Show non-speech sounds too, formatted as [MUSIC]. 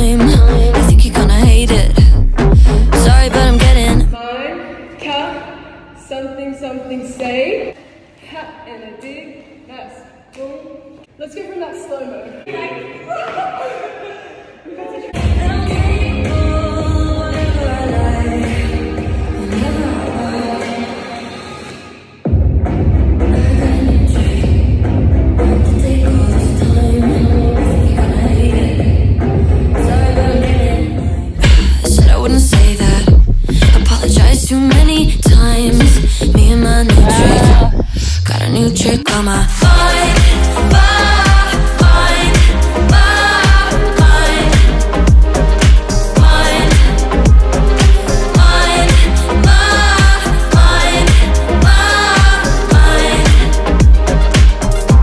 time. I think you're gonna hate it. Sorry, but I'm getting mine. cup, something, something, say. Hat and a dig. that's boom. Let's go from that slow mo. [LAUGHS] too many times. Me and my new trick. Got a new trick on my